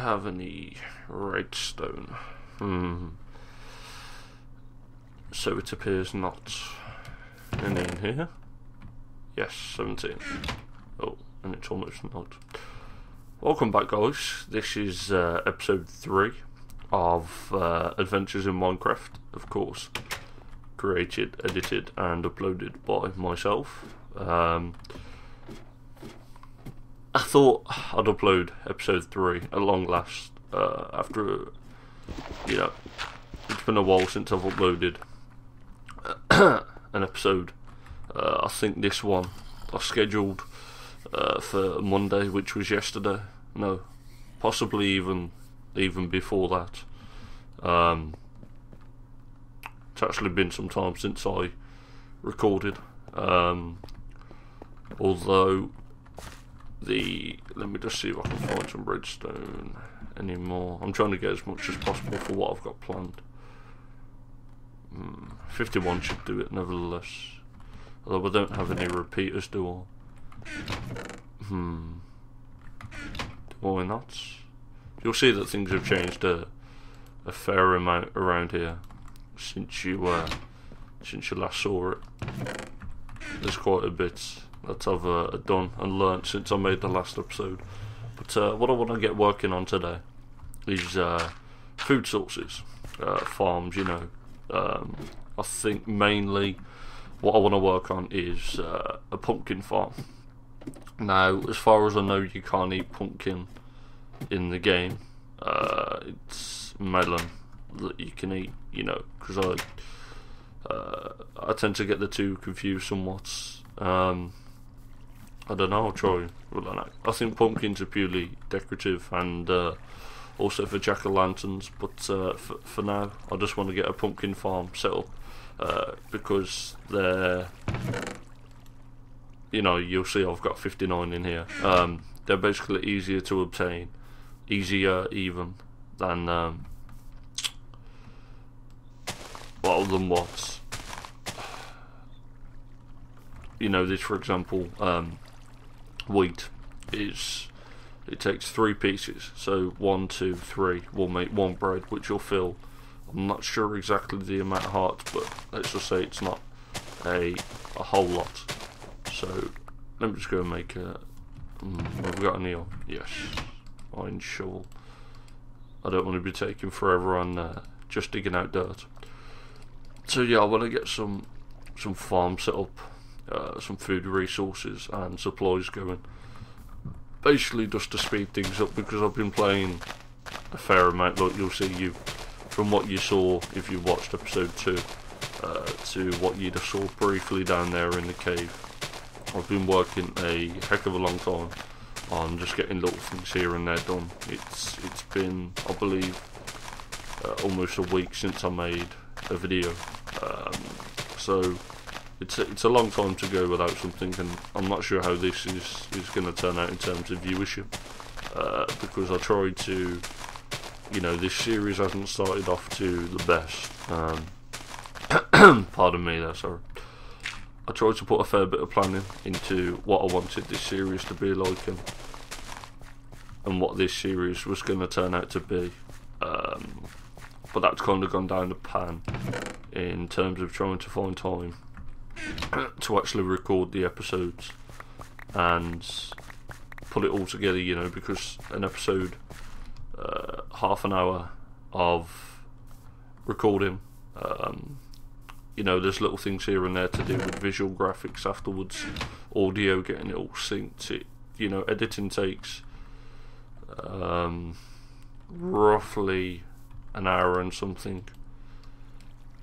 have any redstone? Hmm. So it appears not any in here. Yes, 17. Oh, and it's almost not. Welcome back, guys. This is uh, episode 3 of uh, Adventures in Minecraft, of course. Created, edited, and uploaded by myself. Um, I thought I'd upload episode 3 at long last uh, after, you know, it's been a while since I've uploaded an episode. Uh, I think this one I scheduled uh, for Monday, which was yesterday. No, possibly even even before that. Um, it's actually been some time since I recorded. Um, although the let me just see if I can find some redstone anymore. I'm trying to get as much as possible for what I've got planned. Hmm, 51 should do it nevertheless. Although I don't have any repeaters, do I? Hmm. Why not? You'll see that things have changed a, a fair amount around here since you uh, since you last saw it. There's quite a bit that I've uh, done and learnt since I made the last episode. But uh, what I want to get working on today is uh, food sources, uh, farms. You know, um, I think mainly what I want to work on is uh, a pumpkin farm. Now, as far as I know, you can't eat pumpkin in the game. Uh, it's melon that you can eat, you know, because I uh, I tend to get the two confused somewhat. Um, I don't know. I'll try. I think pumpkins are purely decorative and uh, also for jack o' lanterns. But uh, for, for now, I just want to get a pumpkin farm set up uh, because they're, you know, you'll see I've got 59 in here. Um, they're basically easier to obtain, easier even than um, well than what. You know, this for example, um, wheat is it takes three pieces, so one, two, three will make one bread, which you'll fill. I'm not sure exactly the amount of hearts, but let's just say it's not a a whole lot. So let me just go and make a. Mm, have we got any on? Yes, iron shovel. I don't want to be taking forever on uh, just digging out dirt. So yeah, I want to get some some farm set up, uh, some food resources and supplies going basically just to speed things up because I've been playing a fair amount. Like you'll see, you from what you saw if you watched episode two uh, to what you just saw briefly down there in the cave. I've been working a heck of a long time on just getting little things here and there done. It's it's been I believe uh, almost a week since I made a video, um, so it's a, it's a long time to go without something, and I'm not sure how this is is going to turn out in terms of viewership. Uh, because I tried to, you know, this series hasn't started off to the best. Um, pardon me, there, sorry. I tried to put a fair bit of planning into what I wanted this series to be like, and and what this series was going to turn out to be. Um, but that's kind of gone down the pan in terms of trying to find time to actually record the episodes and put it all together, you know, because an episode, uh, half an hour of recording, um, you know, there's little things here and there to do with visual graphics afterwards, audio, getting it all synced. It, you know, editing takes um, roughly an hour and something,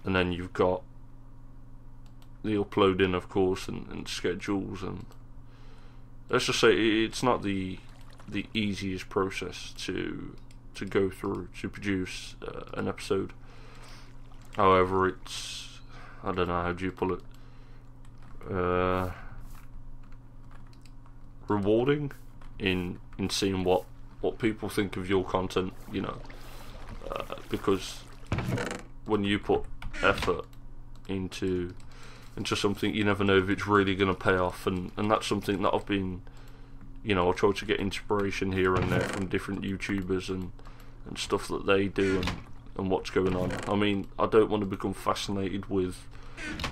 and then you've got the uploading, of course, and, and schedules, and let's just say it's not the the easiest process to to go through to produce uh, an episode. However, it's I don't know how do you pull it. Uh, rewarding in in seeing what what people think of your content, you know, uh, because when you put effort into into something, you never know if it's really going to pay off, and and that's something that I've been, you know, I try to get inspiration here and there from different YouTubers and and stuff that they do and and what's going on. I mean, I don't want to become fascinated with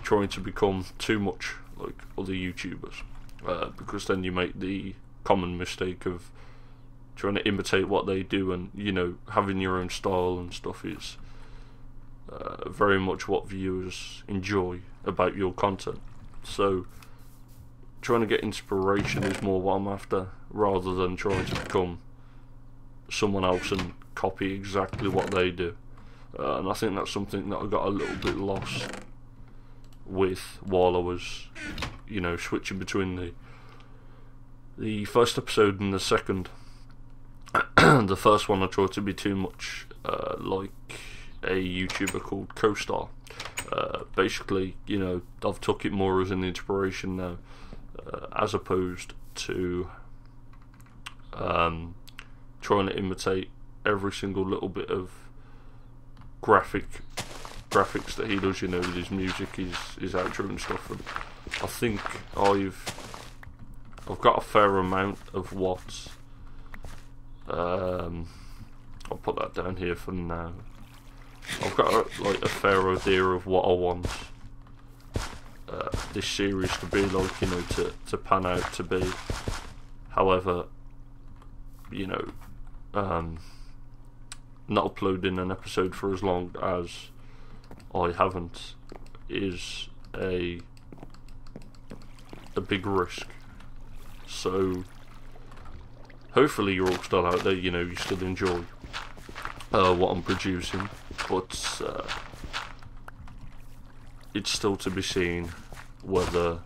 trying to become too much like other YouTubers uh, because then you make the common mistake of trying to imitate what they do and you know having your own style and stuff is uh, very much what viewers enjoy about your content. So trying to get inspiration is more what I'm after rather than trying to become someone else and copy exactly what they do. Uh, and I think that's something that I got a little bit lost with while I was, you know, switching between the the first episode and the second. the first one I tried to be too much uh, like a YouTuber called CoStar. Uh, basically, you know, I've took it more as an inspiration now, uh, as opposed to um, trying to imitate every single little bit of graphic graphics that he does, you know, with his music, his his outro and stuff. And I think I've I've got a fair amount of what um, I'll put that down here for now. I've got a, like a fair idea of what I want uh, this series to be like, you know, to to pan out to be. However, you know, um, not uploading an episode for as long as I haven't is a a big risk. So hopefully you're all still out there, you know, you still enjoy uh, what I'm producing, but uh, it's still to be seen whether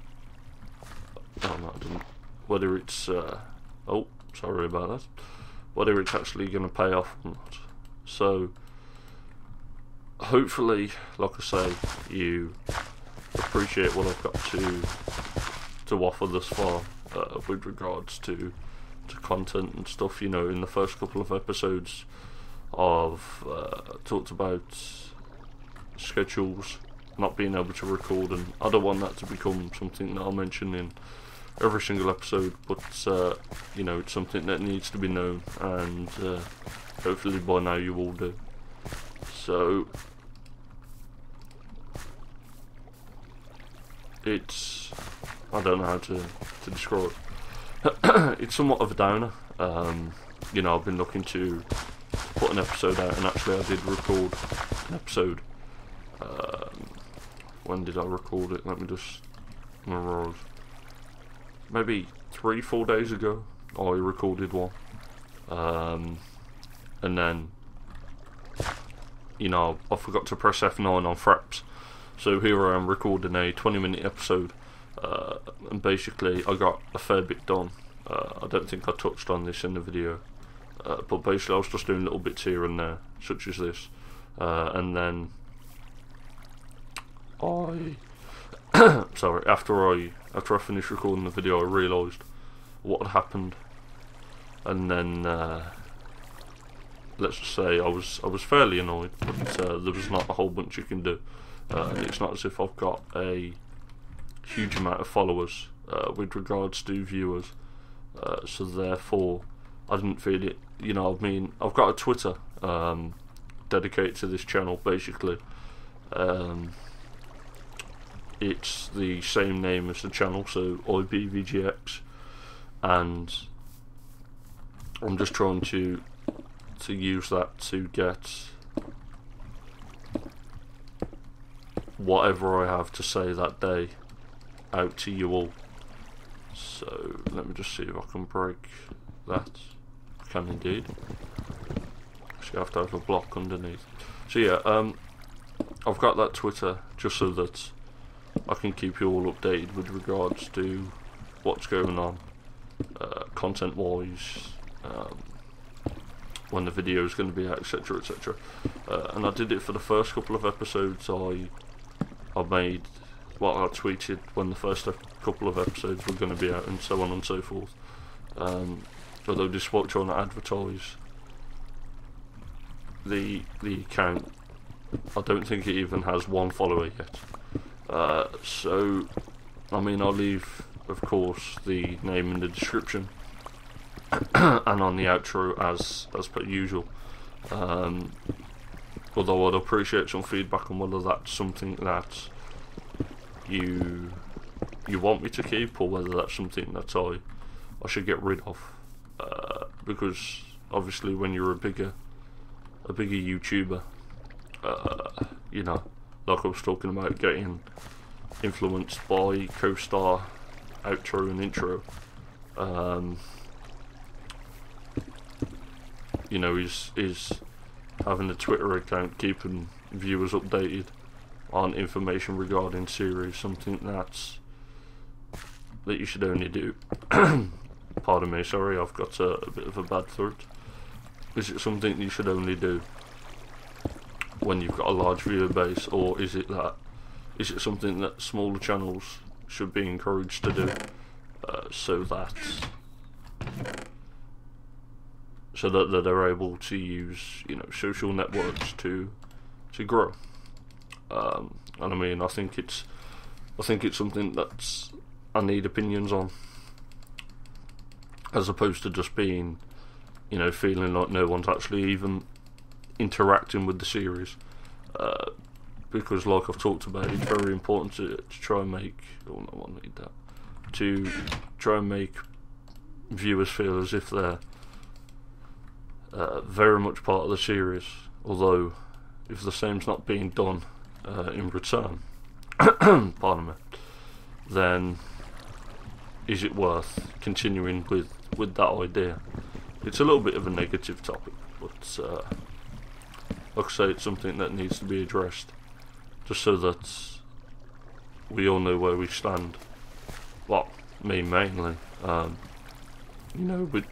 oh no, whether it's uh, oh sorry about that whether it's actually going to pay off or not. So, hopefully, like I say, you appreciate what I've got to to offer thus far uh, with regards to to content and stuff. You know, in the first couple of episodes, I've uh, talked about schedules, not being able to record, and I don't want that to become something that I'll mention in every single episode, but uh, you know it's something that needs to be known, and uh, hopefully by now you all do. So it's I don't know how to to describe. it's somewhat of a downer. Um, you know, I've been looking to put an episode out, and actually I did record an episode. Um, when did I record it? Let me just maybe three, four days ago, I recorded one. Um, and then, you know, I forgot to press F9 on Fraps. So here I am recording a 20 minute episode. Uh, and basically, I got a fair bit done. Uh, I don't think I touched on this in the video. Uh, but basically, I was just doing little bits here and there, such as this. Uh, and then I sorry, after I after I finished recording the video, I realised what had happened, and then uh, let's just say I was I was fairly annoyed, but uh, there was not a whole bunch you can do. Uh, it's not as if I've got a huge amount of followers uh, with regards to viewers, uh, so therefore I didn't feel it. You know, I mean, I've got a Twitter um, dedicated to this channel, basically. Um, it's the same name as the channel, so IBVGX, and I'm just trying to to use that to get whatever I have to say that day out to you all. So let me just see if I can break that. I can indeed. So you have to have a block underneath. So yeah, um, I've got that Twitter just so that I can keep you all updated with regards to what's going on, uh, content wise, um, when the video is going to be out, etc. etc. Uh, and I did it for the first couple of episodes. I I made what well, I tweeted when the first couple of episodes were going to be out, and so on and so forth. Um, although just watch on advertise the the account, I don't think it even has one follower yet. Uh, so, I mean, I'll leave, of course, the name in the description and on the outro as as per usual. Um, although I'd appreciate some feedback on whether that's something that you you want me to keep or whether that's something that I I should get rid of. Uh, because obviously when you're a bigger a bigger YouTuber, uh, you know, like I was talking about getting influenced by co-star outro and intro. Um, you know, is is having a Twitter account, keeping viewers updated on information regarding series, something that's that you should only do. Pardon me, sorry, I've got a, a bit of a bad throat. Is it something you should only do when you've got a large viewer base, or is it that is it something that smaller channels should be encouraged to do uh, so that so that, that they're able to use you know social networks to to grow um, and I mean I think it's I think it's something that's I need opinions on as opposed to just being you know feeling like no one's actually even interacting with the series uh, because like I've talked about it's very important to, to try and make oh no I need that to try and make viewers feel as if they're uh, very much part of the series. Although, if the same's not being done uh, in return, pardon me, then is it worth continuing with with that idea? It's a little bit of a negative topic, but uh, like I say, it's something that needs to be addressed, just so that we all know where we stand. Well, me mainly, um, you know, with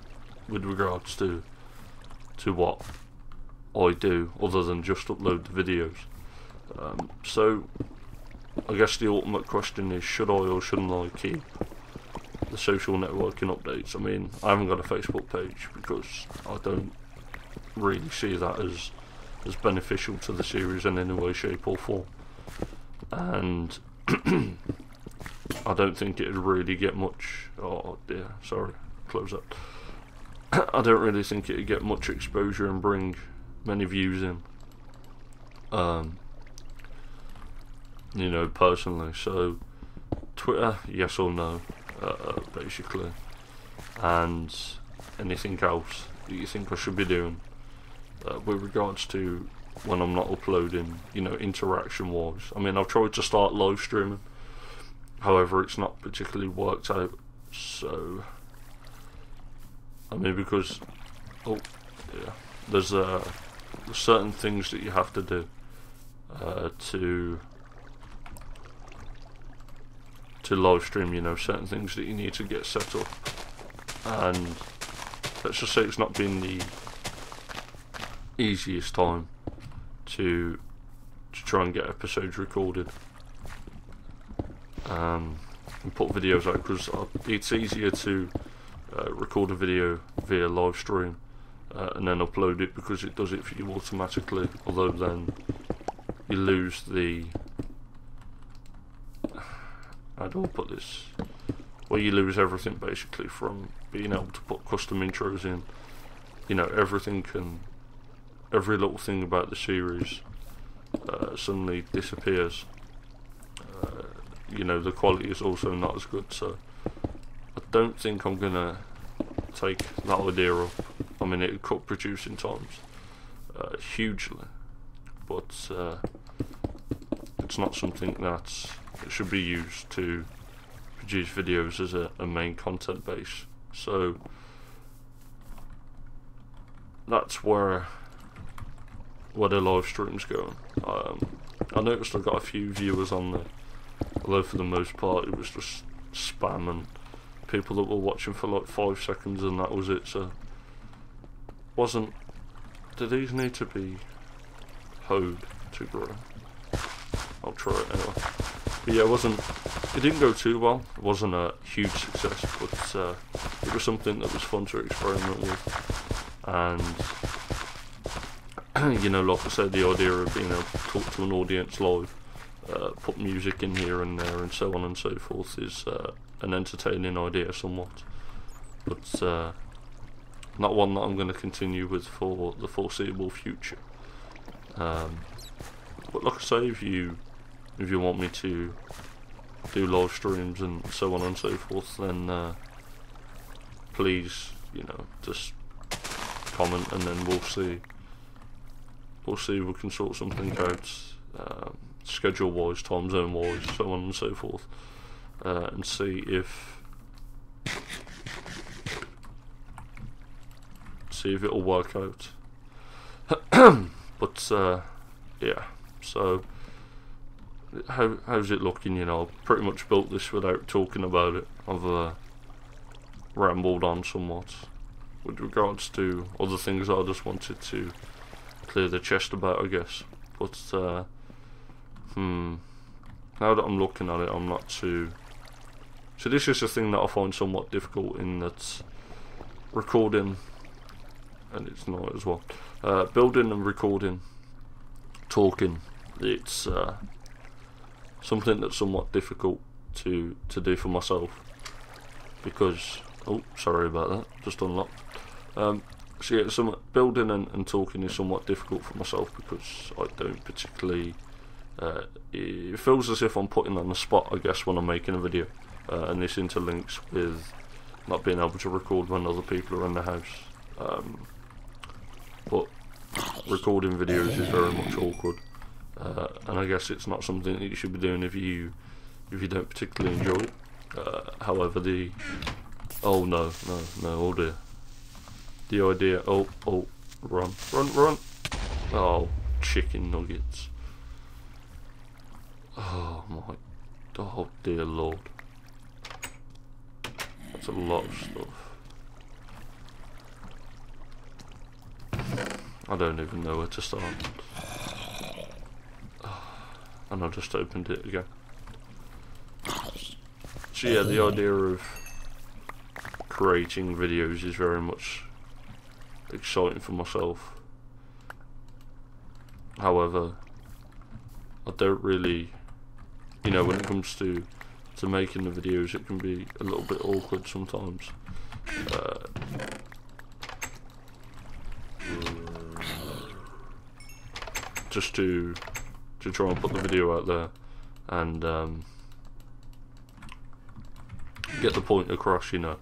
with regards to to what I do other than just upload the videos. Um, so I guess the ultimate question is should I or shouldn't I keep the social networking updates? I mean, I haven't got a Facebook page because I don't really see that as as beneficial to the series in any way, shape or form. And I don't think it'd really get much oh dear, sorry, close up. I don't really think it'd get much exposure and bring many views in. Um, you know, personally. So, Twitter, yes or no, uh, basically. And anything else that you think I should be doing uh, with regards to when I'm not uploading, you know, interaction wise. I mean, I've tried to start live streaming, however, it's not particularly worked out. So, I mean, because oh, yeah, there's uh, certain things that you have to do uh, to to live stream. You know, certain things that you need to get set up, and let's just say it's not been the easiest time to to try and get episodes recorded. Um, and put videos out because it's easier to uh, record a video via live stream uh, and then upload it because it does it for you automatically although then you lose the how do I put this well you lose everything basically from being able to put custom intros in you know everything can every little thing about the series uh, suddenly disappears uh, you know the quality is also not as good so I don't think I'm gonna take that idea up. I mean, it cut producing times uh, hugely, but uh, it's not something that should be used to produce videos as a, a main content base. So that's where where the live stream's going. Um, I noticed I got a few viewers on there, although for the most part it was just spam and people that were watching for like five seconds and that was it. So wasn't. Do these need to be hoed to grow? I'll try it anyway. But yeah, it wasn't. It didn't go too well. It wasn't a huge success, but uh, it was something that was fun to experiment with. And you know, like I said, the idea of being able to talk to an audience live, uh, put music in here and there, and so on and so forth is uh, an entertaining idea somewhat. But uh, not one that I'm going to continue with for the foreseeable future. Um, but like I say, if you if you want me to do live streams and so on and so forth, then uh, please, you know, just comment and then we'll see. We'll see if we can sort something out, um, schedule wise, time zone wise, so on and so forth, uh, and see if see if it'll work out. but uh, yeah, so how how's it looking? You know, pretty much built this without talking about it. I've uh, rambled on somewhat with regards to other things I just wanted to clear the chest about, I guess. But uh, hmm, now that I'm looking at it, I'm not too. So this is a thing that I find somewhat difficult in that recording, and it's not as well. Uh, building and recording, talking. It's uh, something that's somewhat difficult to to do for myself. Because oh sorry about that just unlocked. Um, so yeah some building and, and talking is somewhat difficult for myself because I don't particularly uh, it feels as if I'm putting on the spot I guess when I'm making a video. Uh, and this interlinks with not being able to record when other people are in the house. Um, but recording videos is very much awkward uh, and I guess it's not something that you should be doing if you if you don't particularly enjoy it. Uh, however, the oh no no no oh dear, the idea oh oh run run run. Oh chicken nuggets. Oh my oh dear lord. That's a lot of stuff. I don't even know where to start and I just opened it again. So yeah, the idea of creating videos is very much exciting for myself. However, I don't really, you know, when it comes to to making the videos, it can be a little bit awkward sometimes. Uh, just to to try and put the video out there and um, get the point across, you know,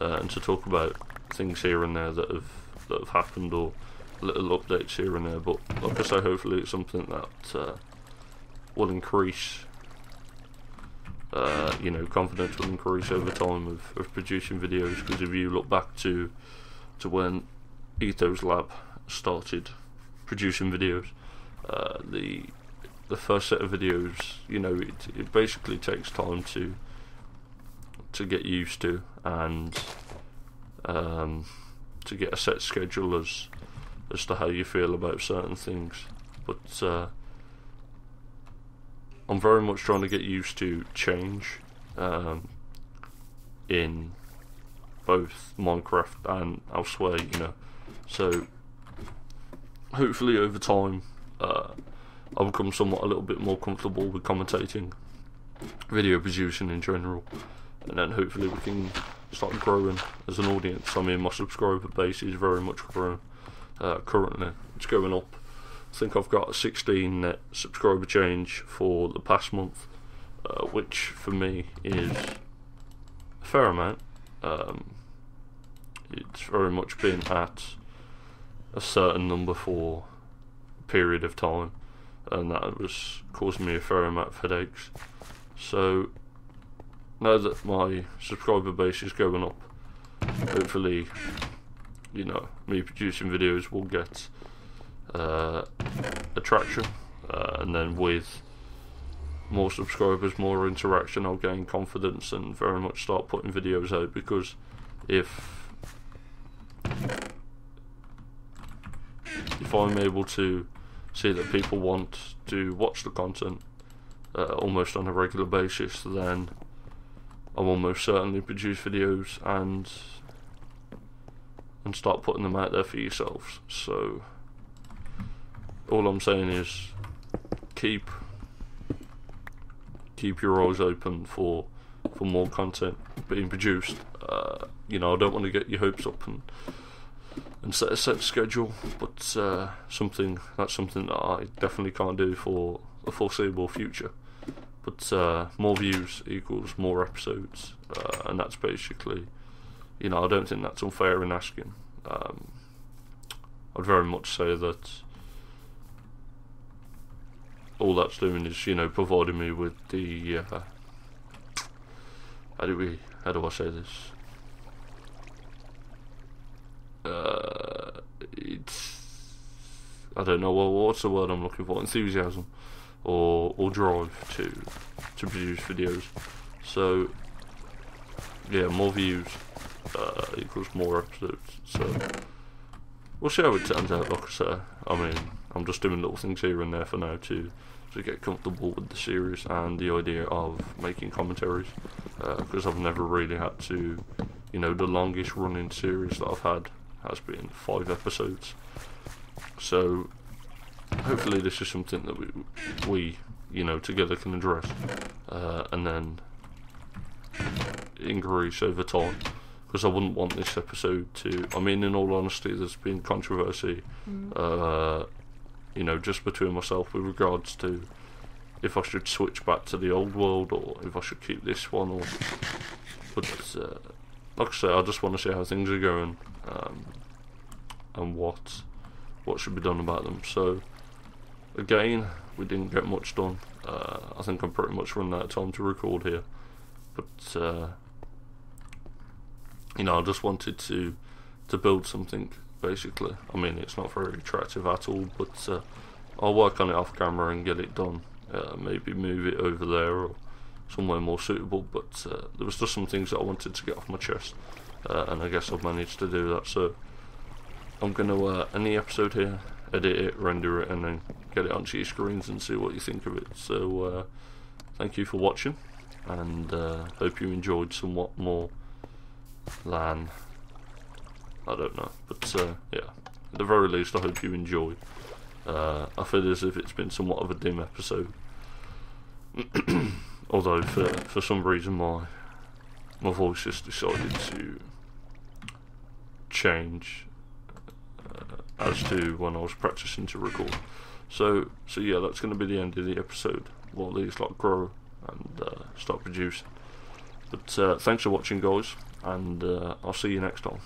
uh, and to talk about things here and there that have that have happened or little updates here and there. But like I say, hopefully it's something that uh, will increase. Uh, you know, confidence will increase over time of, of producing videos. Because if you look back to to when Ethos Lab started producing videos, uh, the the first set of videos, you know, it, it basically takes time to to get used to and um, to get a set schedule as as to how you feel about certain things. But uh, I'm very much trying to get used to change um, in both Minecraft and elsewhere, you know. So hopefully over time. Uh, I've become somewhat a little bit more comfortable with commentating, video producing in general, and then hopefully we can start growing as an audience. I mean, my subscriber base is very much growing uh, currently. It's going up. I think I've got a 16 net subscriber change for the past month, uh, which for me is a fair amount. Um, it's very much been at a certain number for a period of time and that was causing me a fair amount of headaches. So now that my subscriber base is going up, hopefully, you know, me producing videos will get uh, attraction, uh, and then with more subscribers, more interaction, I'll gain confidence and very much start putting videos out because if if I'm able to see that people want to watch the content uh, almost on a regular basis, then I'll almost certainly produce videos and and start putting them out there for yourselves. So all I'm saying is keep keep your eyes open for for more content being produced. Uh, you know, I don't want to get your hopes up and and set a set schedule, but uh, something that's something that I definitely can't do for a foreseeable future. But uh, more views equals more episodes, uh, and that's basically, you know, I don't think that's unfair in asking. Um, I'd very much say that all that's doing is, you know, providing me with the. Uh, how do we? How do I say this? Uh, it's. I don't know. Well, what's the word I'm looking for? Enthusiasm, or or drive to to produce videos. So yeah, more views uh, equals more episodes. So we'll see how it turns out. Like I say, I mean, I'm just doing little things here and there for now to to get comfortable with the series and the idea of making commentaries because uh, I've never really had to, you know, the longest running series that I've had has been five episodes. So hopefully this is something that we, we you know, together can address uh, and then increase over time because I wouldn't want this episode to. I mean, in all honesty, there's been controversy, mm. uh, you know, just between myself with regards to if I should switch back to the old world or if I should keep this one. Or, but uh, like I say, I just want to see how things are going um, and what what should be done about them. So again, we didn't get much done. Uh, I think I'm pretty much running out of time to record here, but. Uh, you know, I just wanted to to build something basically. I mean, it's not very attractive at all, but uh, I'll work on it off camera and get it done. Uh, maybe move it over there or somewhere more suitable. But uh, there was just some things that I wanted to get off my chest, uh, and I guess I've managed to do that. So I'm gonna uh, end the episode here, edit it, render it, and then get it onto your screens and see what you think of it. So uh, thank you for watching, and hope you enjoyed somewhat more than I don't know, but uh, yeah. At the very least, I hope you enjoy. Uh, I feel as if it's been somewhat of a dim episode, although for for some reason my my voice has decided to change uh, as to when I was practicing to record. So so yeah, that's going to be the end of the episode while these like grow and uh, start producing. But uh, thanks for watching, guys and uh, I'll see you next time.